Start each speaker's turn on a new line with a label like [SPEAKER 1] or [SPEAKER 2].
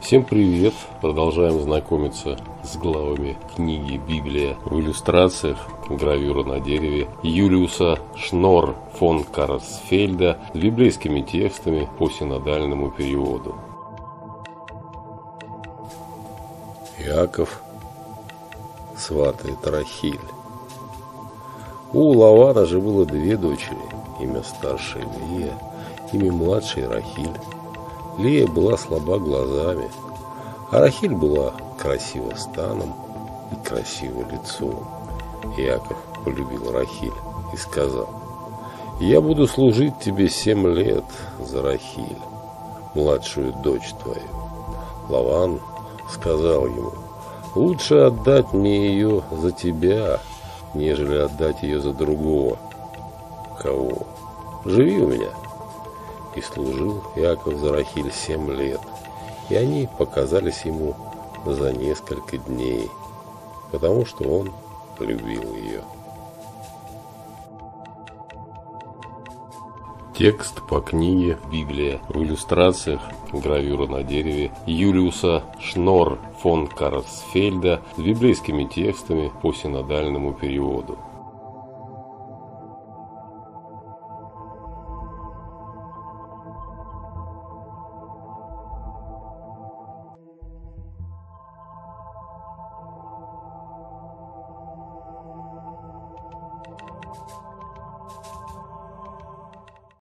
[SPEAKER 1] Всем привет! Продолжаем знакомиться с главами книги «Библия» в иллюстрациях, гравюра на дереве Юлиуса Шнор фон Карсфельда с библейскими текстами по синодальному переводу. Иаков сватает Рахиль. У Лавана же было две дочери, имя старшей Лия, имя младшей Рахиль. Лия была слаба глазами, а Рахиль была красива станом и красиво лицом. Яков полюбил Рахиль и сказал, «Я буду служить тебе семь лет за Рахиль, младшую дочь твою». Лаван сказал ему, «Лучше отдать мне ее за тебя, нежели отдать ее за другого». «Кого? Живи у меня». И служил Яков за Рахиль семь лет, и они показались ему за несколько дней, потому что он любил ее. Текст по книге «Библия» в иллюстрациях гравюра на дереве Юлиуса Шнор фон Карсфельда с библейскими текстами по синодальному переводу.